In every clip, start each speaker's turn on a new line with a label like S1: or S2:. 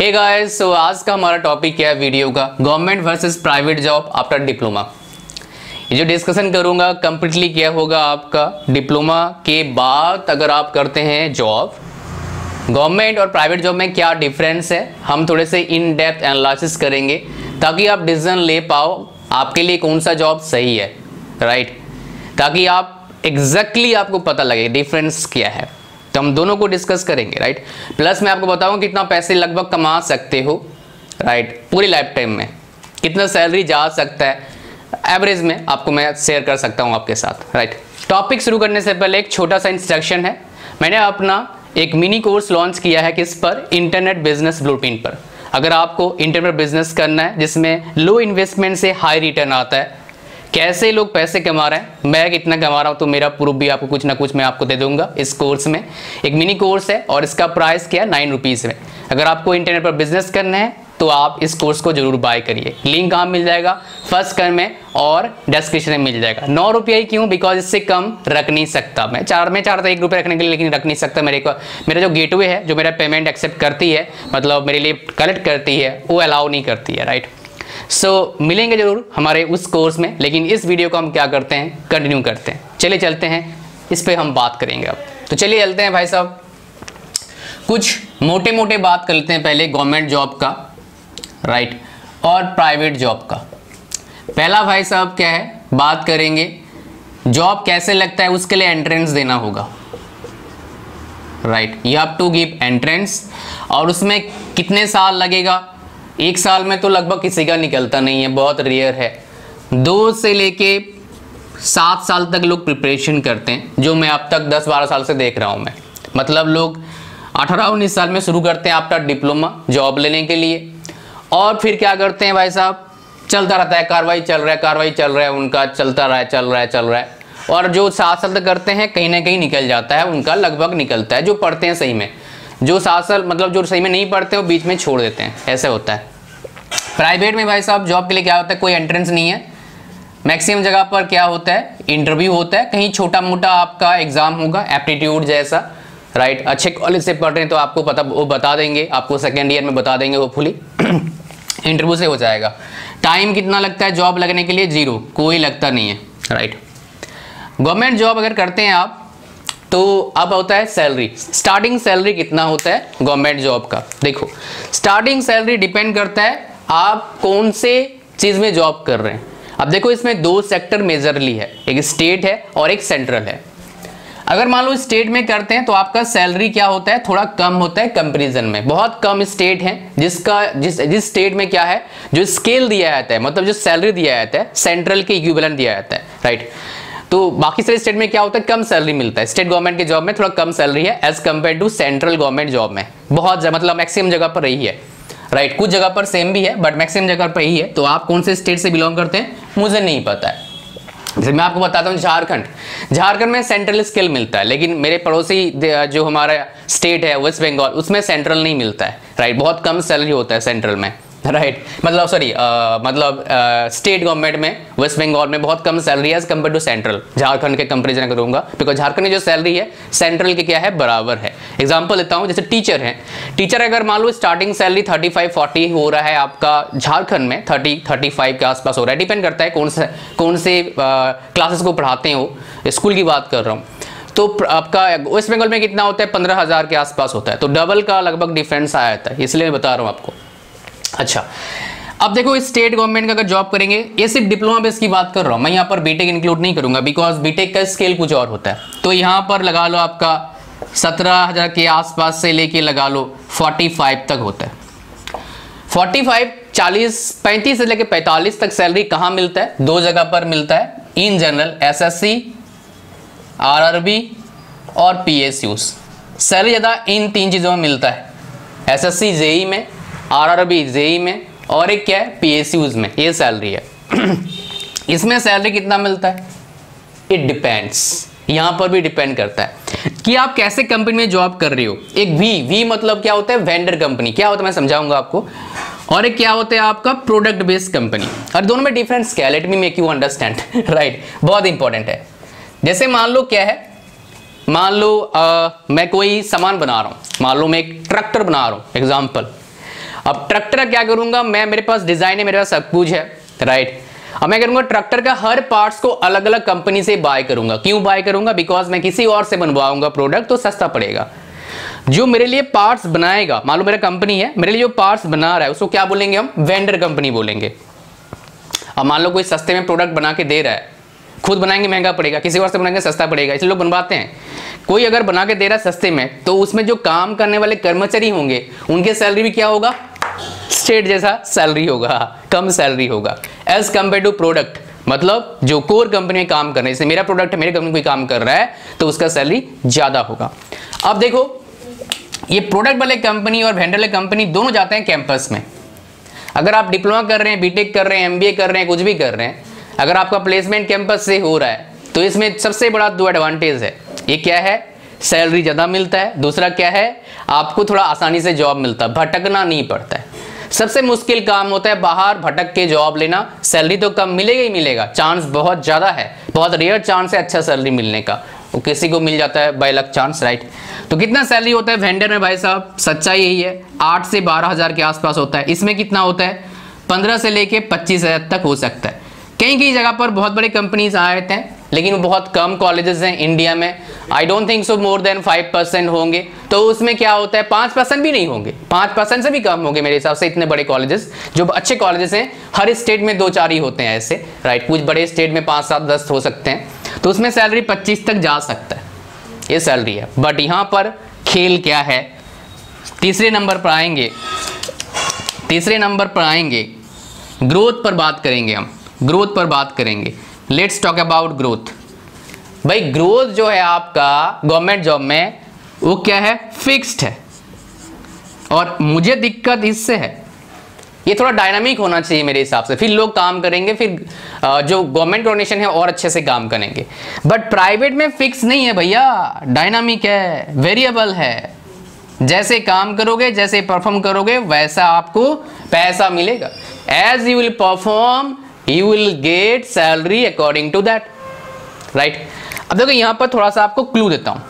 S1: Hey guys so आज का हमारा टॉपिक क्या है वीडियो का? Government versus private job after diploma ये जो डिस्कशन करूँगा कंप्लीटली क्या होगा आपका? डिप्लोमा के बाद अगर आप करते हैं जॉब गवर्नमेंट और प्राइवेट जॉब में क्या डिफरेंस है? हम थोड़े से इन डेप्थ एनालिसिस करेंगे, ताकि आप डिसीज़न ले पाओ आपके लिए कौन सा जॉब सही है राइट right? ताकि आप एग्जैक्टली exactly आपको पता लगे डिफरेंस क्या है। तो हम दोनों को डिस्कस करेंगे राइट प्लस मैं आपको बताऊँगा कितना पैसे लगभग कमा सकते हो राइट पूरी लाइफ टाइम में। कितना सैलरी जा सकता है एवरेज में आपको मैं शेयर कर सकता हूँ आपके साथ राइट टॉपिक शुरू करने से पहले एक छोटा सा इंस्ट्रक्शन है। मैंने अपना एक मिनी कोर्स लॉन्च किया है किस पर? इंटरनेट बिज़नेस ब्लूप्रिंट पर। अगर आपको इंटरनेट बिज़नेस करना है, जिसमें लो इन्वेस्टमेंट से हाई रिटर्न आता है कैसे लोग पैसे कमा रहे हैं? मैं कितना कमा रहा हूँ तो मेरा प्रूफ भी आपको कुछ ना कुछ मैं आपको दे दूँगा इस कोर्स में। एक मिनी कोर्स है और इसका प्राइस क्या है? नाइन रुपीज़ में। अगर आपको इंटरनेट पर बिज़नेस करना है तो आप इस कोर्स को ज़रूर बाय करिए। लिंक कहाँ मिल जाएगा? फ़र्स्ट कर में और डिस्क्रिप्शन में मिल जाएगा। नौ रुपया ही क्यों? बिकॉज़ इससे कम रख नहीं सकता मैं। चार, में चार था एक रुपये रखने के लिए, लेकिन रख नहीं सकता मेरे को। मेरा जो गेटवे है, जो मेरा पेमेंट एक्सेप्ट करती है मतलब मेरे लिए कलेक्ट करती है, वो अलाउ नहीं करती है राइट सो so, मिलेंगे ज़रूर हमारे उस कोर्स में लेकिन इस वीडियो को हम क्या करते हैं? कंटिन्यू करते हैं। चले चलते हैं। इस पर हम बात करेंगे अब। तो चलिए चलते हैं भाई साहब। कुछ मोटे मोटे बात कर लेते हैं पहले गवर्नमेंट जॉब का। राइट और प्राइवेट जॉब का। पहला भाई साहब क्या है? बात करेंगे। जॉब कैसे लगता है? उसके लिए एंट्रेंस देना होगा। Right you have to give entrance और उसमें कितने साल लगेगा? एक साल में तो लगभग किसी का निकलता नहीं है, बहुत रेयर है। दो से लेके सात साल तक लोग प्रिपरेशन करते हैं, जो मैं अब तक दस बारह साल से देख रहा हूँ मैं। मतलब लोग अठारह उन्नीस साल में शुरू करते हैं आपका डिप्लोमा जॉब लेने के लिए। और फिर क्या करते हैं भाई साहब? चलता रहता है, कार्रवाई चल रहा है, कार्रवाई चल रहा है, उनका चलता रहा है, चल रहा है, चल रहा है। और जो सात साल तक करते हैं, कहीं ना कहीं निकल जाता है, उनका लगभग निकलता है, जो पढ़ते हैं सही में। जो सात साल मतलब जो सही में नहीं पढ़ते, वो बीच में छोड़ देते हैं, ऐसे होता है। प्राइवेट में भाई साहब जॉब के लिए क्या होता है, कोई एंट्रेंस नहीं है। मैक्सिमम जगह पर क्या होता है इंटरव्यू होता है। कहीं छोटा मोटा आपका एग्ज़ाम होगा एप्टीट्यूड जैसा राइट अच्छे कॉलेज से पढ़ रहे हैं तो आपको पता, वो बता देंगे, आपको सेकेंड ईयर में बता देंगे होपफुली इंटरव्यू से हो जाएगा। टाइम कितना लगता है जॉब लगने के लिए? ज़ीरो कोई लगता नहीं है राइट गवर्नमेंट जॉब अगर करते हैं आप तो अब होता है सैलरी स्टार्टिंग सैलरी कितना होता है? गवर्नमेंट जॉब का। देखो स्टार्टिंग सैलरी डिपेंड करता है आप कौन से चीज़ में जॉब कर रहे हैं? अब देखो, इसमें दो सेक्टर मेजरली है। एक स्टेट है और एक सेंट्रल है। अगर मान लो स्टेट में करते हैं तो आपका सैलरी क्या होता है? थोड़ा कम होता है कंपेरिजन में। बहुत कम स्टेट है, जिसका, जिस जिस स्टेट में क्या है? जो स्केल दिया जाता है मतलब जो सैलरी दिया जाता है सेंट्रल के इक्विवेलेंट दिया जाता है राइट तो बाकी सारे स्टेट में क्या होता है? कम सैलरी मिलता है। स्टेट गवर्नमेंट के जॉब में थोड़ा कम सैलरी है as compare to central government job में। बहुत मतलब मैक्सिमम जगह पर रही है। राइट कुछ जगह पर सेम भी है बट मैक्सिमम जगह पर ही है। तो आप कौन से स्टेट से बिलोंग करते हैं? मुझे नहीं पता है। जैसे मैं आपको बताता हूँ, झारखंड। झारखंड में सेंट्रल स्केल मिलता है, लेकिन मेरे पड़ोसी जो हमारा स्टेट है वेस्ट बंगाल उसमें सेंट्रल नहीं मिलता है। राइट बहुत कम सैलरी होता है सेंट्रल में। राइट. मतलब सॉरी मतलब स्टेट गवर्नमेंट में वेस्ट बंगाल में बहुत कम सैलरी है as compare to central Jharkhand के कंपेरिजन करूँगा बिकॉज़ झारखंड की जो सैलरी है सेंट्रल की क्या है, बराबर है. एग्ज़ाम्पल लेता हूँ, जैसे टीचर है. टीचर अगर मान लो starting salary thirty five forty हो रहा है आपका झारखंड में थर्टी थर्टी फाइव के आसपास हो रहा है डिपेंड करता है कौन से कौन से क्लासेस को पढ़ाते हो. स्कूल की बात कर रहा हूँ. तो आपका वेस्ट बंगाल में कितना होता है? पंद्रह हज़ार के आसपास होता है. तो डबल का लगभग डिफरेंस आया था, इसलिए मैं बता रहा हूँ आपको. अच्छा। अब देखो स्टेट गवर्नमेंट का अगर जॉब करेंगे, ये सिर्फ़ डिप्लोमा बेस की बात कर रहा हूँ, मैं यहाँ पर बीटेक इंक्लूड नहीं करूँगा बिकॉज़ बीटेक का स्केल कुछ और होता है। तो यहाँ पर लगा लो आपका सत्रह हज़ार के आसपास से लेके लगा लो फोर्टी फाइव तक होता है। फोर्टी फाइव चालीस, पैंतीस से लेके पैंतालीस तक सैलरी कहाँ मिलता है? दो जगह पर मिलता है। In general S S C R R B और पी एस सैलरी ज़्यादा इन तीन चीज़ों में मिलता है। एस एस सी जेई में आर आर जेई में और एक क्या है पी एस यूज़ में ये सैलरी है। इसमें सैलरी कितना मिलता है? इट डिपेंड्स यहाँ पर भी डिपेंड करता है। कि आप कैसे कंपनी में जॉब कर रहे हो? एक वी वी मतलब क्या होता है? वेंडर कंपनी क्या होता है? मैं समझाऊँगा आपको। और एक क्या होता है आपका? प्रोडक्ट बेस्ड कंपनी और दोनों में डिफरेंस क्या है? Let me make you understand right बहुत इंपॉर्टेंट है। जैसे मान लो क्या है? मान लो आ, मैं कोई सामान बना रहा हूँ। मान लो मैं एक ट्रैक्टर बना रहा हूँ। एग्ज़ाम्पल अब ट्रैक्टर क्या करूँगा? मैं, मेरे पास डिज़ाइन है, मेरे पास सब कुछ है राइट अब मैं करूँगा, ट्रैक्टर का हर पार्ट्स को अलग अलग कंपनी से बाय करूँगा। क्यों बाय करूँगा? बिकॉज़ मैं किसी और से बनवाऊँगा प्रोडक्ट तो सस्ता पड़ेगा। जो मेरे लिए पार्ट्स बनाएगा, मालूम मेरा कंपनी है, मेरे लिए जो पार्ट्स बना रहा है, उसको क्या बोलेंगे हम? वेंडर कंपनी बोलेंगे। अब मान लो कोई सस्ते में प्रोडक्ट बना के दे रहा है, खुद बनाएँगे, महँगा पड़ेगा, किसी और से बनाएँगे, सस्ता पड़ेगा, इसलिए लोग बनवाते हैं। कोई अगर बना के दे रहा है सस्ते में तो उसमें जो काम करने वाले कर्मचारी होंगे, उनके सैलरी भी क्या होगा? स्टेट जैसा सैलरी होगा, कम सैलरी होगा। एज कंपेयर टू प्रोडक्ट मतलब जो कोर कंपनी में काम कर रहे हैं मेरा प्रोडक्ट मेरे कंपनी कोई काम कर रहा है तो उसका सैलरी ज़्यादा होगा। अब देखो, ये प्रोडक्ट वाले कंपनी और वेंडर वाले कंपनी दोनों जाते हैं कैंपस में। अगर आप डिप्लोमा कर रहे हैं बीटेक कर रहे हैं एमबीए कर रहे हैं, कुछ भी कर रहे हैं, अगर आपका प्लेसमेंट कैंपस से हो रहा है तो इसमें सबसे बड़ा दो एडवांटेज है। ये क्या है? सैलरी ज़्यादा मिलता है। दूसरा क्या है? आपको थोड़ा आसानी से जॉब मिलता है। भटकना नहीं पड़ता है। सबसे मुश्किल काम होता है बाहर भटक के जॉब लेना। सैलरी तो कम मिलेगा ही मिलेगा। चांस बहुत ज़्यादा है। बहुत रेयर चांस है अच्छा सैलरी मिलने का। वो किसी को मिल जाता है बाई लक चांस राइट तो कितना सैलरी होता है वेंडर में भाई साहब? सच्चाई यही है। आठ से बारह हज़ार के आसपास होता है। इसमें कितना होता है? पंद्रह से लेके पच्चीस हज़ार तक हो सकता है। कई कई जगह पर बहुत बड़े कंपनीज़ आए थे लेकिन बहुत कम कॉलेजेस हैं इंडिया में। I don't think so more than five percent होंगे। तो उसमें क्या होता है? पाँच परसेंट भी नहीं होंगे। पाँच परसेंट से भी कम होंगे मेरे हिसाब से इतने बड़े कॉलेजेस जो अच्छे कॉलेजेस हैं, हर स्टेट में दो चार ही होते हैं ऐसे राइट कुछ बड़े स्टेट में पाँच सात दस हो सकते हैं। तो उसमें सैलरी पच्चीस तक जा सकता है। ये सैलरी है। बट यहाँ पर खेल क्या है? तीसरे नंबर पर आएँगे। तीसरे नंबर पर आएँगे। ग्रोथ पर बात करेंगे हम। ग्रोथ पर बात करेंगे। लेट्स टॉक अबाउट ग्रोथ भाई ग्रोथ जो है आपका गवर्नमेंट जॉब में, वो क्या है? फिक्स्ड है। और मुझे दिक्कत इससे है। ये थोड़ा डायनामिक होना चाहिए मेरे हिसाब से। फिर लोग काम करेंगे, फिर जो गवर्नमेंट डोनेशन है, और अच्छे से काम करेंगे। बट प्राइवेट में फिक्स नहीं है भैया। डायनामिक है वेरिएबल है। जैसे काम करोगे, जैसे परफॉर्म करोगे, वैसा आपको पैसा मिलेगा। As you will perform you will get salary according to that right अब देखो, यहाँ पर थोड़ा सा आपको क्लू देता हूँ।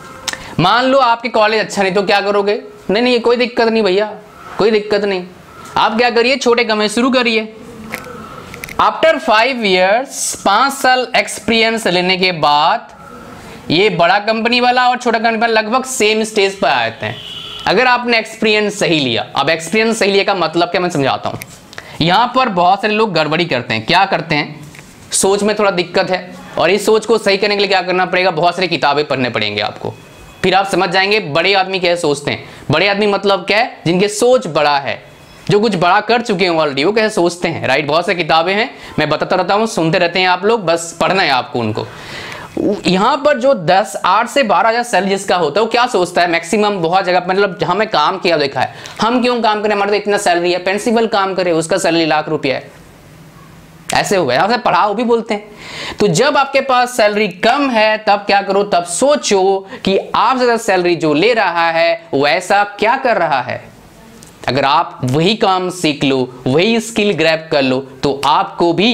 S1: मान लो आपके कॉलेज अच्छा नहीं तो क्या करोगे? नहीं नहीं कोई दिक्कत नहीं भैया। कोई दिक्कत नहीं। आप क्या करिए? छोटे कमे शुरू करिए। आफ्टर फाइव ईयर्स पाँच साल एक्सपीरियंस लेने के बाद, ये बड़ा कंपनी वाला और छोटा कंपनी वाला लगभग सेम स्टेज पर आते हैं अगर आपने एक्सपीरियंस सही लिया, अब एक्सपीरियंस सही लिया का मतलब क्या मैं समझाता हूँ? यहाँ पर बहुत सारे लोग गड़बड़ी करते हैं। क्या करते हैं? सोच में थोड़ा दिक्कत है और इस सोच को सही करने के लिए क्या करना पड़ेगा? बहुत सारी किताबें पढ़ने पड़ेंगे आपको। फिर आप समझ जाएँगे, बड़े आदमी क्या सोचते हैं? बड़े आदमी मतलब क्या है? जिनके सोच बड़ा है। जो कुछ बड़ा कर चुके हैं ऑलरेडी वो कैसे सोचते हैं? राइट बहुत सारी किताबें हैं। मैं बताता रहता हूँ, सुनते रहते हैं आप लोग, बस पढ़ना है आपको उनको। यहाँ पर जो 10 8 से बारह हज़ार सैलरी जिसका होता है, वो क्या सोचता है? मैक्सिमम बहुत जगह मतलब हमें काम किया, देखा है। हम क्यों काम करें? हमारे तो इतना सैलरी है प्रिंसिपल काम करे, उसका सैलरी लाख रुपया है। ऐसे हो गया। पढ़ाओ भी बोलते हैं। तो जब आपके पास सैलरी कम है, तब क्या करो? तब सोचो कि आप ज़्यादा सैलरी जो ले रहा है वो ऐसा क्या कर रहा है? अगर आप वही काम सीख लो, वही स्किल ग्रैप कर लो तो आपको भी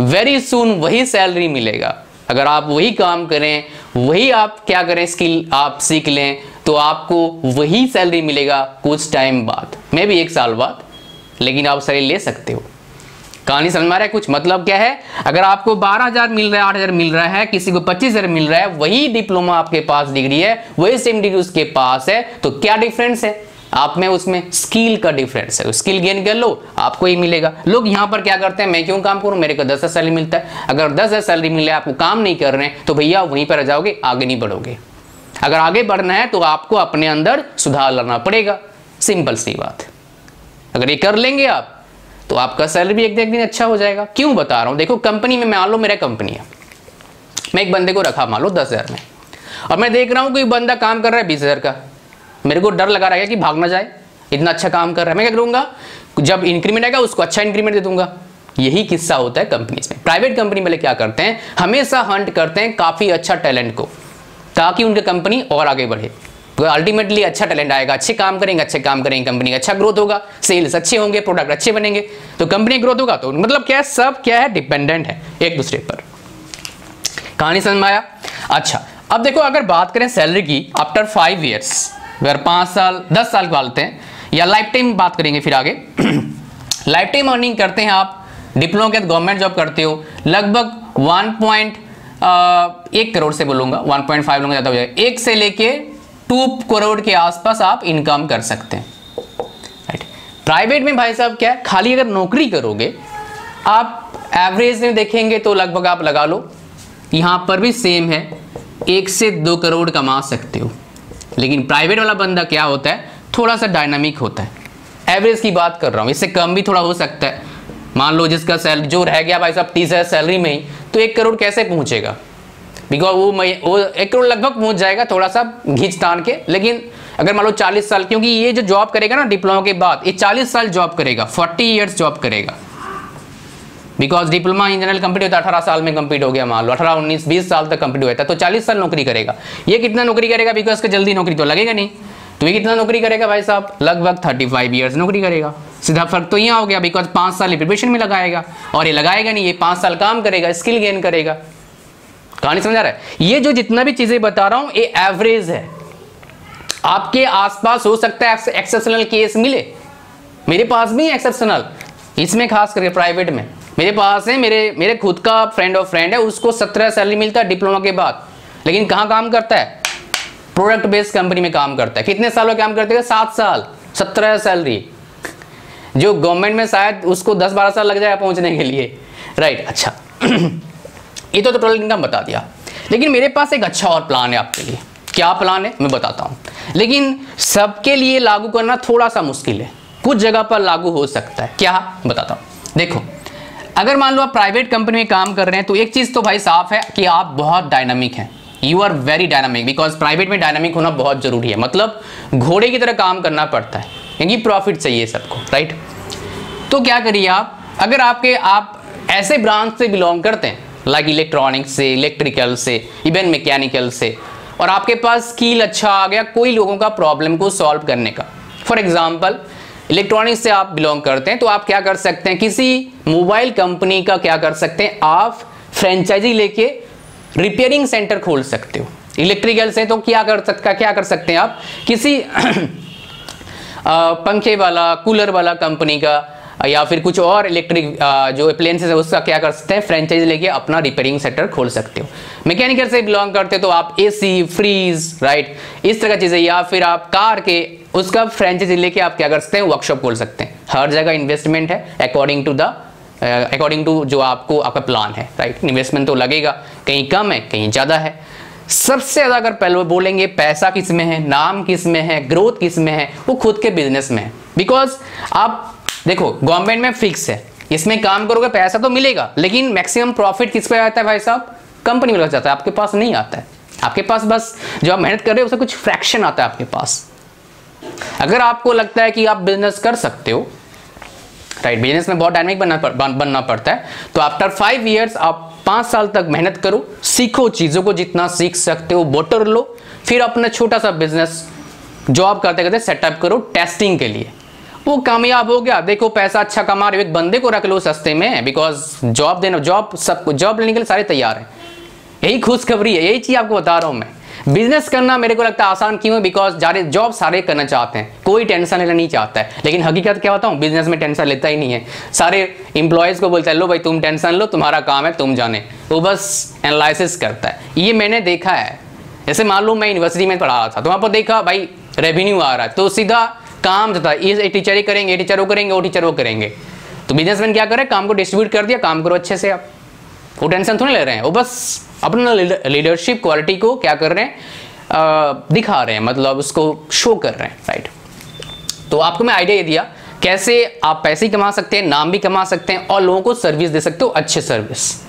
S1: वेरी सुन वही सैलरी मिलेगा। अगर आप वही काम करें, वही आप क्या करें स्किल आप सीख लें तो आपको वही सैलरी मिलेगा कुछ टाइम बाद। मे भी एक साल बाद, लेकिन आप सैलरी ले सकते हो। कहानी समझ में है? कुछ मतलब क्या है? अगर आपको बारह हज़ार मिल रहा है, आठ हज़ार मिल रहा है, किसी को पच्चीस हज़ार मिल रहा है, वही डिप्लोमा आपके पास डिग्री है, वही सेम डिग्री उसके पास है तो क्या डिफरेंस है? आप में उसमें स्किल का डिफरेंस है। स्किल गेन कर लो, आपको ही मिलेगा। लोग यहाँ पर क्या करते हैं? मैं क्यों काम करूँ? मेरे को दस हज़ार सैलरी मिलता है। अगर दस हज़ार सैलरी मिले आपको काम नहीं कर रहे हैं तो भैया वहीं पर जाओगे, आगे नहीं बढ़ोगे। अगर आगे बढ़ना है तो आपको अपने अंदर सुधार लाना पड़ेगा। सिंपल सी बात। अगर ये कर लेंगे आप तो आपका सैलरी भी एक दिन अच्छा हो जाएगा। क्यों बता रहा हूँ? देखो कंपनी में मान लो मेरा कंपनी है। मैं एक बंदे को रखा, मान लो दस हज़ार में। और मैं देख रहा हूँ कोई बंदा काम कर रहा है बीस हज़ार का। मेरे को डर लगा रहेगा कि भाग ना जाए, इतना अच्छा काम कर रहा है। मैं क्या करूँगा? जब इंक्रीमेंट आएगा, उसको अच्छा इंक्रीमेंट दे दूँगा। यही किस्सा होता है कंपनीज़ में। प्राइवेट कंपनी वाले क्या करते हैं? हमेशा हंट करते हैं काफ़ी अच्छा टैलेंट को, ताकि उनकी कंपनी और आगे बढ़े। अल्टीमेटली अच्छा टैलेंट आएगा, अच्छे काम करेंगे, अच्छे काम करेंगे कंपनी अच्छा ग्रोथ होगा सेल्स अच्छे होंगे प्रोडक्ट अच्छे बनेंगे। तो कंपनी ग्रोथ होगा तो मतलब क्या है? सब क्या है? डिपेंडेंट है, एक दूसरे पर। कहानी समझ में आया? अच्छा अब देखो अगर बात करें सैलरी की आफ्टर फाइव ईयर्स अगर पाँच साल, दस साल पालते हैं, या लाइफ टाइम बात करेंगे फिर आगे। लाइफ टाइम अर्निंग करते हैं आप डिप्लोमा के गवर्नमेंट जॉब करते हो, लगभग वन पॉइंट एक करोड़ से बोलूँगा वन पॉइंट फाइव लूँगा ज़्यादा हो जाएगा। एक से लेके टू करोड़ के आसपास आप इनकम कर सकते हैं। राइट प्राइवेट में भाई साहब क्या है, खाली अगर नौकरी करोगे, आप एवरेज में देखेंगे तो लगभग आप लगा लो, यहाँ पर भी सेम है, एक से दो करोड़ कमा सकते हो। लेकिन प्राइवेट वाला बंदा क्या होता है? थोड़ा सा डायनामिक होता है। एवरेज की बात कर रहा हूँ, इससे कम भी थोड़ा हो सकता है। मान लो जिसका सैलरी जो रह गया भाई साहब तीस हज़ार सैलरी में ही तो एक करोड़ कैसे पहुंचेगा? बिकॉज़ वो मैं वो एक करोड़ लगभग पहुँच जाएगा थोड़ा सा घींच तान के, लेकिन अगर मान लो चालीस साल, क्योंकि ये जो जॉब करेगा ना डिप्लोमा के बाद, ये चालीस साल जॉब करेगा फोर्टी ईयर्स जॉब करेगा। Because diploma in general complete होता है, अठारह साल में कंप्लीट हो गया मान लो। अठारह, उन्नीस, बीस साल तक कंप्लीट होता है तो चालीस साल नौकरी करेगा। ये कितना नौकरी करेगा? बिकॉज़ का जल्दी नौकरी तो लगेगा नहीं। तो ये कितना नौकरी करेगा भाई साहब? लगभग थर्टी फाइव ईयर्स नौकरी करेगा। सीधा फ़र्क तो यहाँ हो गया बिकॉज़ पाँच साल प्रिपरेशन में लगाएगा। और ये लगाएगा नहीं, ये पाँच साल काम करेगा स्किल गेन करेगा। कहानी समझा रहा है? ये जो जितना भी चीज़ें बता रहा हूँ, ये एवरेज है। आपके आसपास हो सकता है एक्सेप्शनल केस मिले। मेरे पास भी एक्सेप्शनल इसमें खास करके प्राइवेट में। मेरे पास है, मेरे मेरे खुद का फ्रेंड और फ्रेंड है, उसको सत्रह सैलरी मिलता है डिप्लोमा के बाद। लेकिन कहाँ काम करता है? प्रोडक्ट बेस्ड कंपनी में काम करता है। कितने सालों काम करते हैं? सात साल, सत्रह सैलरी जो गवर्नमेंट में शायद उसको दस बारह साल लग जाए पहुँचने के लिए। राइट अच्छा। ये तो टोटल इनकम बता दिया। लेकिन मेरे पास एक अच्छा और प्लान है आपके लिए। क्या प्लान है? मैं बताता हूँ। लेकिन सबके लिए लागू करना थोड़ा सा मुश्किल है। कुछ जगह पर लागू हो सकता है। क्या? बताता हूँ। देखो अगर मान लो आप प्राइवेट कंपनी में काम कर रहे हैं तो एक चीज़ तो भाई साफ़ है कि आप बहुत डायनामिक हैं। You are very dynamic because private में डायनामिक होना बहुत ज़रूरी है। मतलब घोड़े की तरह काम करना पड़ता है क्योंकि प्रॉफिट चाहिए सबको राइट तो क्या करिए आप? अगर आपके, आप ऐसे ब्रांच से बिलोंग करते हैं लाइक इलेक्ट्रॉनिक्स से इलेक्ट्रिकल से इवन मैकेनिकल से, और आपके पास स्किल अच्छा आ गया कोई लोगों का प्रॉब्लम को सॉल्व करने का। फॉर एग्ज़ाम्पल इलेक्ट्रॉनिक्स से आप बिलोंग करते हैं तो आप क्या कर सकते हैं? किसी मोबाइल कंपनी का क्या कर सकते हैं? आप फ्रेंचाइजी लेके रिपेयरिंग सेंटर खोल सकते हो। इलेक्ट्रिकल से तो क्या कर सकता क्या कर सकते हैं आप? किसी पंखे वाला कूलर वाला कंपनी का, या फिर कुछ और इलेक्ट्रिक जो अप्लायंसेज है, उसका क्या कर सकते हैं? फ्रेंचाइज लेके अपना रिपेयरिंग सेंटर खोल सकते हो। मैकेनिकल से बिलोंग करते हो तो आप एसी फ्रीज राइट इस तरह की चीज़ें, या फिर आप कार के उसका फ्रेंचाइज लेके आप क्या कर सकते हैं? वर्कशॉप खोल सकते हैं। हर जगह इन्वेस्टमेंट है according to the according to जो आपको, आपका प्लान है राइट इन्वेस्टमेंट तो लगेगा। कहीं कम है, कहीं ज़्यादा है। सबसे ज़्यादा अगर पहले बोलेंगे, पैसा किसमें है, नाम किसमें है ग्रोथ किसमें है, वो खुद के बिज़नेस में है। बिकॉज़ आप, देखो गवर्नमेंट में फिक्स है। इसमें काम करोगे, पैसा तो मिलेगा, लेकिन मैक्सिमम प्रॉफिट किस पे आता है भाई साहब? कंपनी में लग जाता है, आपके पास नहीं आता है। आपके पास बस जो आप मेहनत कर रहे हो उसका कुछ फ्रैक्शन आता है आपके पास। अगर आपको लगता है कि आप बिज़नेस कर सकते हो राइट बिज़नेस में बहुत डायनेमिक बनना बनना पड़ता है तो आफ्टर फाइव ईयर्स आप पाँच साल तक मेहनत करो, सीखो चीज़ों को जितना सीख सकते हो बोटर लो, फिर अपना छोटा सा बिज़नेस जॉब करते करते सेटअप करो टेस्टिंग के लिए। वो कामयाब हो गया। देखो, पैसा अच्छा कमा रहे एक बंदे को रख लो सस्ते में बिकॉज़ जॉब देना जॉब सब जॉब लेने के लिए सारे तैयार हैं। यही खुशखबरी है, यही चीज़ आपको बता रहा हूँ मैं। बिज़नेस करना मेरे को लगता है आसान क्यों है? बिकॉज़ जारे जॉब सारे करना चाहते हैं। कोई टेंशन लेना नहीं चाहता है। लेकिन हकीकत क्या बताऊँ? बिज़नेस में टेंशन लेता ही नहीं है। सारे इंप्लॉयज़ को बोलता है, लो भाई, तुम टेंशन लो, तुम्हारा काम है, तुम जाने। वो बस एनालिसिस करता है। ये मैंने देखा है। जैसे मान लो मैं यूनिवर्सिटी में पढ़ा रहा था तो वहाँ पर देखा, भाई रेवेन्यू आ रहा है। तो सीधा काम जो था। ये टीचर ही करेंगे टीचर वो करेंगे, वो टीचर वो करेंगे। तो बिजनेसमैन क्या करे काम को डिस्ट्रीब्यूट कर दिया, काम करो अच्छे से आप। वो टेंशन थोड़ी ले रहे हैं। वो बस अपना लीडरशिप क्वालिटी को क्या कर रहे हैं? दिखा रहे हैं मतलब उसको शो कर रहे हैं राइट तो आपको मैं आइडिया ये दिया, कैसे आप पैसे कमा सकते हैं, नाम भी कमा सकते हैं और लोगों को सर्विस दे सकते हो अच्छे सर्विस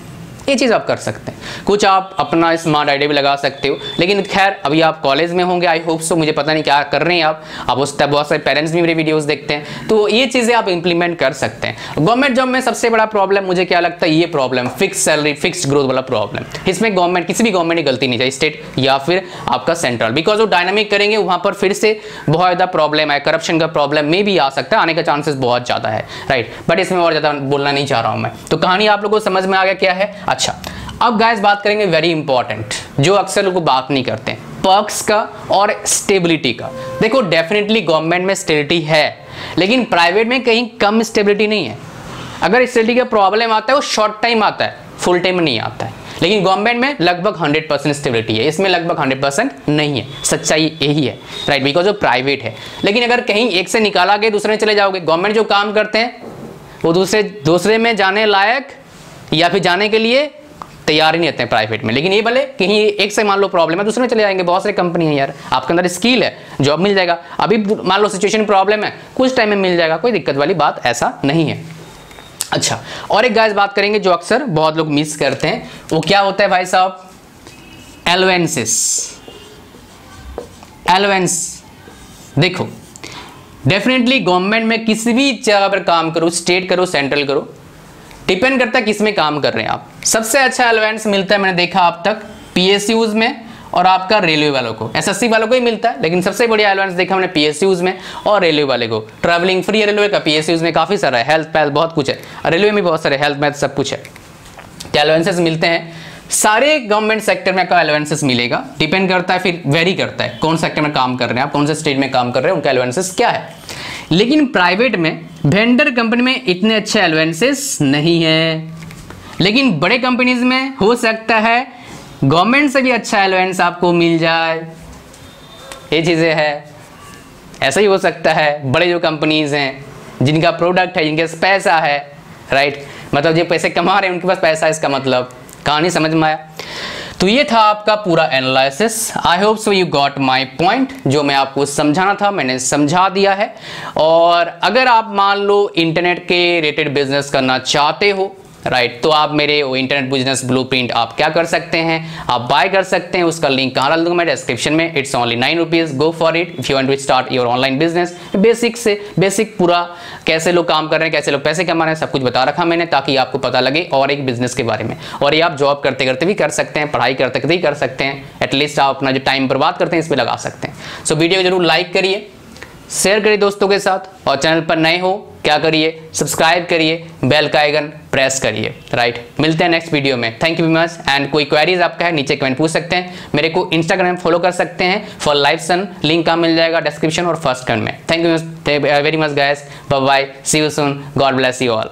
S1: ये चीज़ आप कर सकते हैं। कुछ आप अपना स्मार्ट आइडिया भी लगा सकते हो, लेकिन खैर, अभी आप कॉलेज में होंगे आई होप सो मुझे पता नहीं क्या कर रहे हैं आप। आप उस तरह बहुत सारे पेरेंट्स भी मेरे वीडियोस देखते हैं। तो ये चीज़ें आप इंप्लीमेंट कर सकते हैं। गवर्नमेंट जॉब में सबसे बड़ा प्रॉब्लम मुझे क्या लगता है, ये problem fix salary fix growth वाला प्रॉब्लम इसमें गवर्नमेंट किसी भी गवर्नमेंट की गलती नहीं चाहिए स्टेट या फिर आपका सेंट्रल बिकॉज़ वो डायनामिक करेंगे, वहाँ पर फिर से बहुत ज़्यादा प्रॉब्लम है करप्शन का प्रॉब्लम में भी आ सकता है, आने का चांसेस बहुत ज़्यादा है राइट बट इसमें और ज़्यादा बोलना नहीं चाह रहा हूँ मैं। तो कहानी आप लोगों को समझ में आ गया क्या है? अच्छा अब गाइस बात करेंगे वेरी इंपॉर्टेंट जो अक्सर लोग बात नहीं करते पर्क्स का और स्टेबिलिटी का। देखो डेफिनेटली गवर्नमेंट में स्टेबिलिटी है, लेकिन प्राइवेट में कहीं कम स्टेबिलिटी नहीं है। अगर स्टेबिलिटी का प्रॉब्लम आता है, वो शॉर्ट टाइम आता है फुल टाइम नहीं आता है। लेकिन गवर्नमेंट में लगभग 100 परसेंट स्टेबिलिटी है, इसमें लगभग 100 परसेंट नहीं है, सच्चाई यही है राइट बिकॉज़ वो प्राइवेट है। लेकिन अगर कहीं एक से निकाला गया, दूसरे में चले जाओगे गवर्नमेंट जो काम करते हैं, वो दूसरे दूसरे में जाने लायक या फिर जाने के लिए तैयार ही नहीं रहते हैं प्राइवेट में। लेकिन ये भले, कहीं एक से मान लो प्रॉब्लम है, दूसरे में चले जाएँगे, बहुत सारी कंपनी है यार। आपके अंदर स्किल है जॉब मिल जाएगा। अभी मान लो सिचुएशन प्रॉब्लम है, कुछ टाइम में मिल जाएगा, कोई दिक्कत वाली बात ऐसा नहीं है। अच्छा और एक गाइस बात करेंगे जो अक्सर बहुत लोग मिस करते हैं। वो क्या होता है भाई साहब? एलोवेंसिस एलोवेंस देखो डेफिनेटली गवर्नमेंट में किसी भी जगह पर काम करो स्टेट करो सेंट्रल करो डिपेंड करता है किसमें काम कर रहे हैं आप। सबसे अच्छा अलावेंस मिलता है, मैंने देखा अब तक पीएसयूज में और आपका रेलवे वालों को। एसएससी वालों को ही मिलता है, लेकिन सबसे बढ़िया अलावेंस देखा मैंने पीएसयूज में और रेलवे वाले को। ट्रैवलिंग फ्री रेलवे का पीएसयूज में काफ़ी सारा है हेल्थ पैल्थ बहुत कुछ है। रेलवे में बहुत सारे हेल्थ मैथ सब कुछ है। क्या अलावेंसेस मिलते हैं। सारे गवर्नमेंट सेक्टर में आपका अलावेंसेस मिलेगा। डिपेंड करता है, फिर वेरी करता है। कौन सेक्टर में काम कर रहे हैं आप, कौन से स्टेट में काम कर रहे हैं, उनका अलावेंसेस क्या है? लेकिन प्राइवेट में वेंडर कंपनी में इतने अच्छे अलावेंसेस नहीं है। लेकिन बड़े कंपनीज़ में हो सकता है गवर्नमेंट से भी अच्छा अलावेंस आपको मिल जाए। ये चीज़ें है। ऐसा ही हो सकता है, बड़े जो कंपनीज़ हैं, जिनका प्रोडक्ट है, जिनके पास पैसा है राइट मतलब जो पैसे कमा रहे हैं, उनके पास पैसा है, इसका मतलब। कहानी समझ में आया? तो ये था आपका पूरा analysis I hope so you got my point जो मैं आपको समझाना था, मैंने समझा दिया है. और अगर आप मान लो इंटरनेट के रिलेटेड बिज़नेस करना चाहते हो राइट right, तो आप मेरे वो इंटरनेट बिज़नेस ब्लूप्रिंट आप क्या कर सकते हैं? आप बाय कर सकते हैं उसका लिंक कहाँ डाल दूँगा मैं? डिस्क्रिप्शन में it's only nine rupees go for it if you want to start your online business basic से बेसिक पूरा कैसे लोग काम कर रहे हैं कैसे लोग पैसे कमा रहे हैं सब कुछ बता रखा मैंने ताकि आपको पता लगे और एक बिज़नेस के बारे में। और ये आप जॉब करते करते भी कर सकते हैं पढ़ाई करते करते भी कर सकते हैं। एटलीस्ट आप अपना जो टाइम बर्बाद करते हैं इस पर लगा सकते हैं। सो वीडियो ज़रूर लाइक करिए शेयर करिए दोस्तों के साथ और चैनल पर नए हो क्या करिए? सब्सक्राइब करिए बेल का आइकन प्रेस करिए। राइट मिलते हैं नेक्स्ट वीडियो में। Thank you very much and कोई क्वेरीज आपका है, नीचे कमेंट पूछ सकते हैं। मेरे को इंस्टाग्राम फॉलो कर सकते हैं। फॉर लाइव सन लिंक का मिल जाएगा? डिस्क्रिप्शन और फ़र्स्ट कमेंट में। Thank you very much guys bye see you soon God bless you all